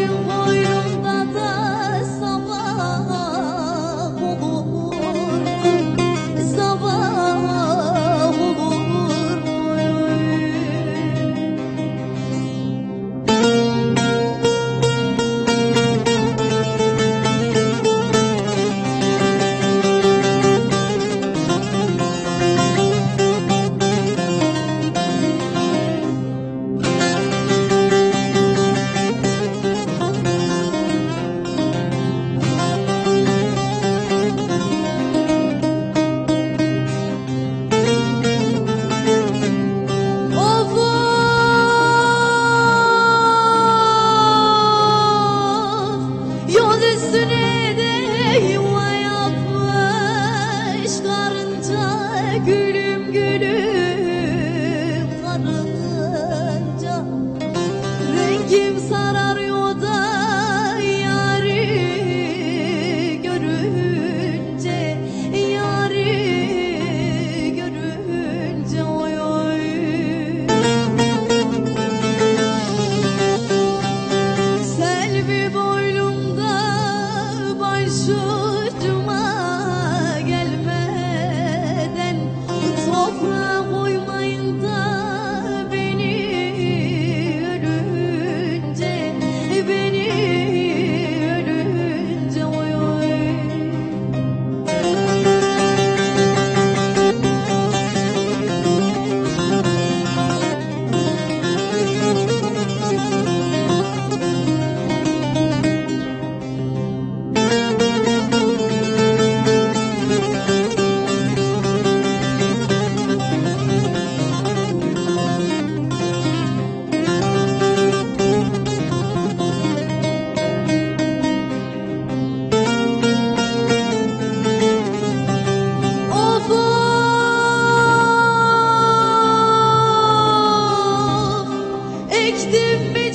you.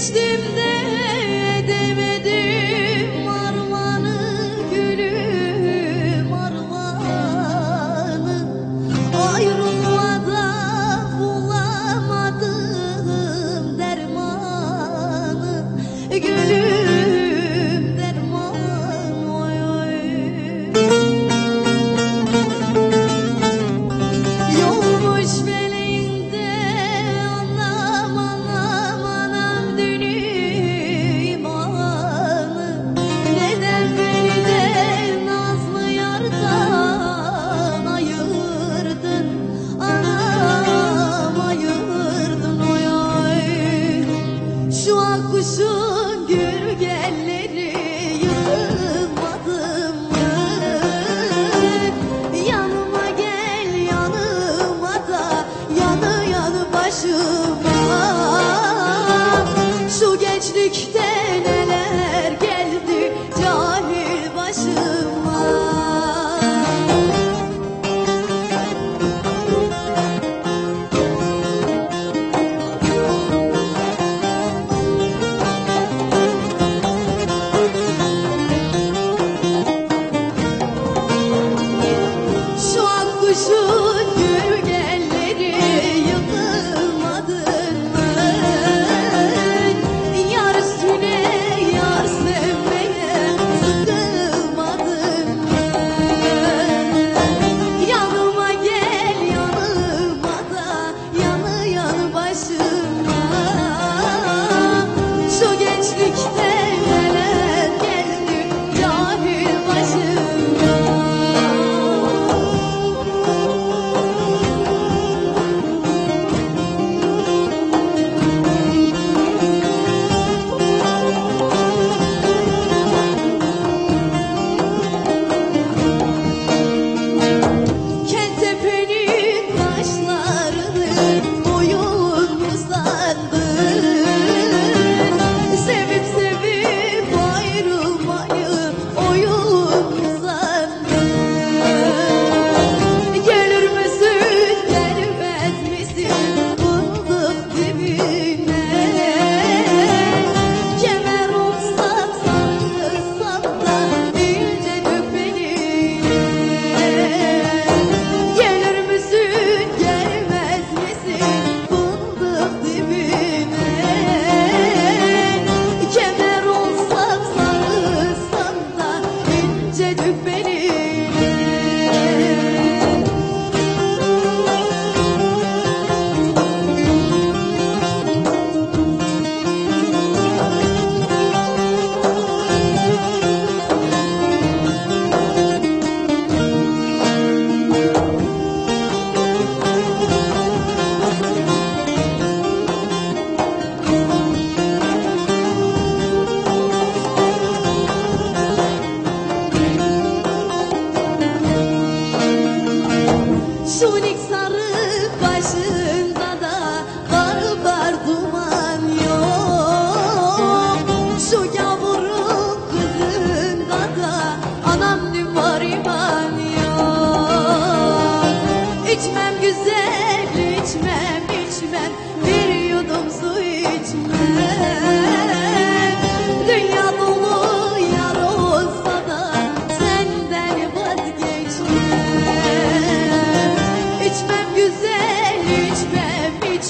geçtim de demedim. Armanı gülüm armanı ayrılmada bulamadım dermanı. Gülüm kuşun gürgenleri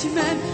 Englishman